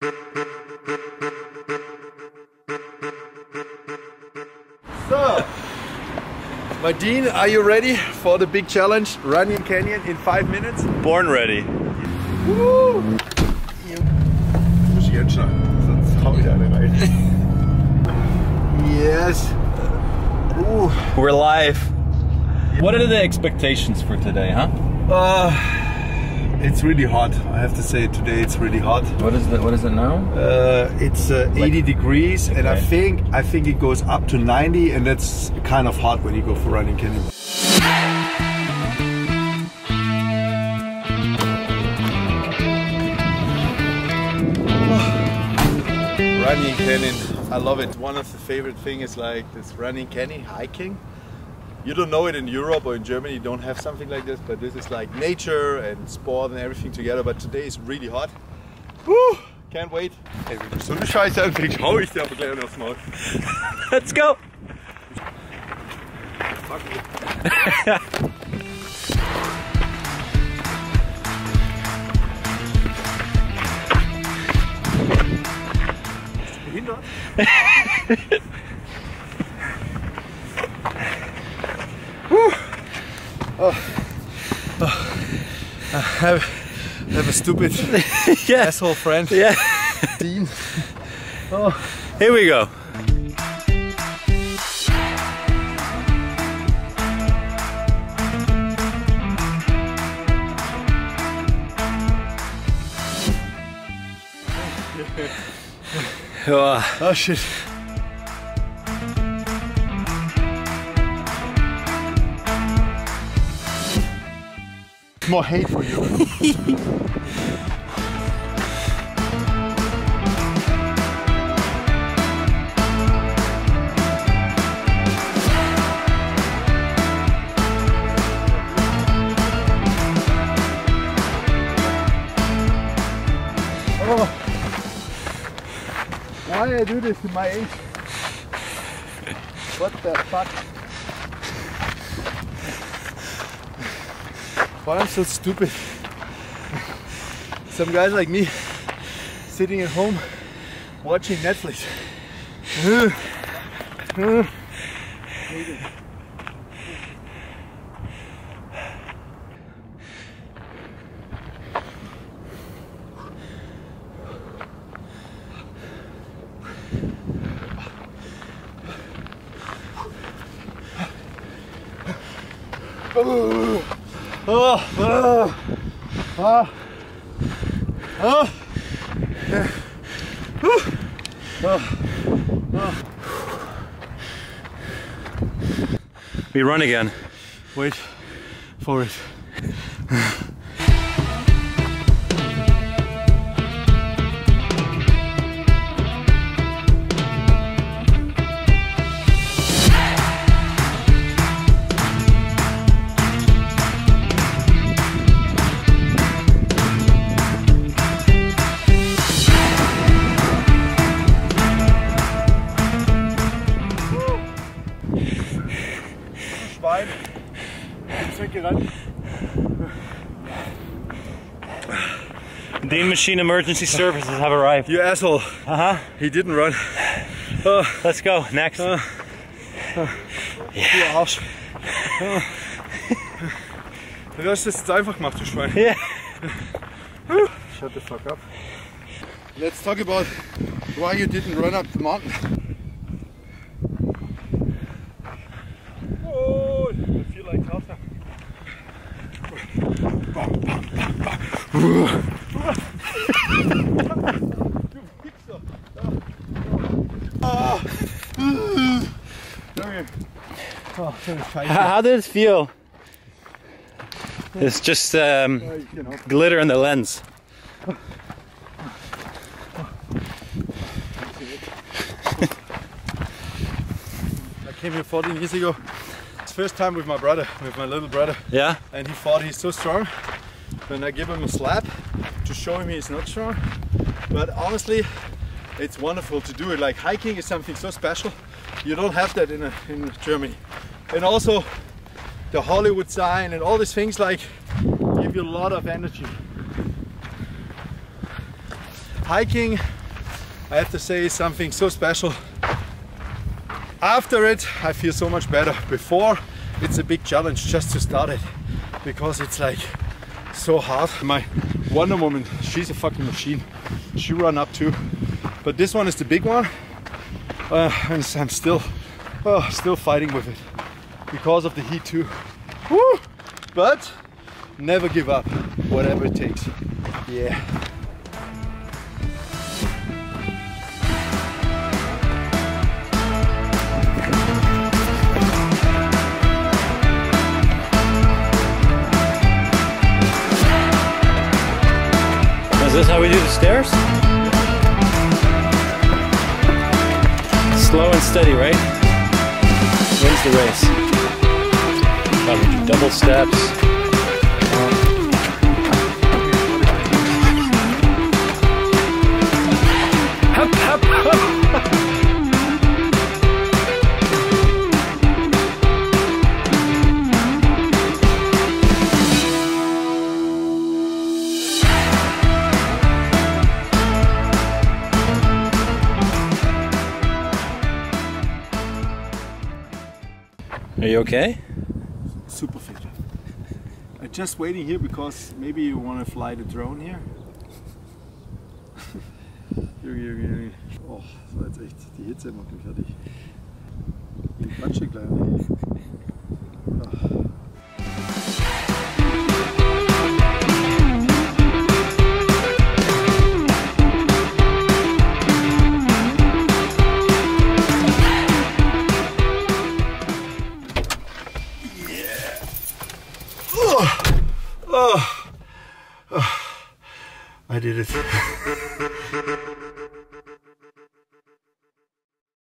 So, Martin, are you ready for the big challenge, Runyon Canyon in five minutes? Born ready. Woo! Muss ich entscheiden, sonst hau ich eine rein. yes. Ooh. We're live. What are the expectations for today, huh? Uh, it's really hot. I have to say today it's really hot. What is the, what is it now? Uh, it's uh, 80 degrees, and I think I think it goes up to 90, and that's kind of hot when you go for Runyon Canyon. Runyon Canyon, I love it. One of the favorite things is like this Runyon Canyon hiking. You don't know it in Europe or in Germany, you don't have something like this, but this is like nature and sport and everything together. But today is really hot. Woo! Can't wait. Ey, wenn du so eine Scheiße hau ich dir aber gleich aufs Maul. Let's go. Behindert? oh. Oh. I have, I have a stupid Yeah. asshole friend. Yeah. Dean. Oh. Here we go. Oh, Oh shit. More hate for you. Oh. Why I do this in my age? What the fuck? Why I'm so stupid? Some guys like me sitting at home watching Netflix. Oh, oh, oh, oh. oh. we run again. Wait for it. Weggerannt. Dean Machine Emergency Services have arrived. You asshole. Uh huh. He didn't run. Let's go. Next. Du Arsch. Du hast das jetzt einfach gemacht, du Schwein. Yeah. Shut the fuck up. Let's talk about why you didn't run up the mountain. Oh, I feel like Tulsa. Junge. Oh, so eine Scheiße. How, did it feel? It's just um, glitter in the lens. I came here 14 years ago. It's first time with my brother, with my little brother, Yeah. and he thought he's so strong. Then I give him a slap to show him he's not strong. But honestly, it's wonderful to do it. Like hiking is something so special. You don't have that in, a, in Germany. And also, the Hollywood sign and all these things like give you a lot of energy. hiking, I have to say is something so special. After it, I feel so much better. Before, it's a big challenge just to start it because it's like so hard. My Wonder Woman, she's a fucking machine. She run up too. But this one is the big one. Uh, and I'm still, oh, still fighting with it because of the heat too. Woo! But never give up, whatever it takes. Yeah. This how we do the stairs? Slow and steady, right? Wins the race. Double steps. Are you okay? super fit. I'm just waiting here because maybe you want to fly the drone here. Junge, Junge, Junge. Oh, das war jetzt echt, die Hitze macht mich fertig. Ich bin quatschig her herif.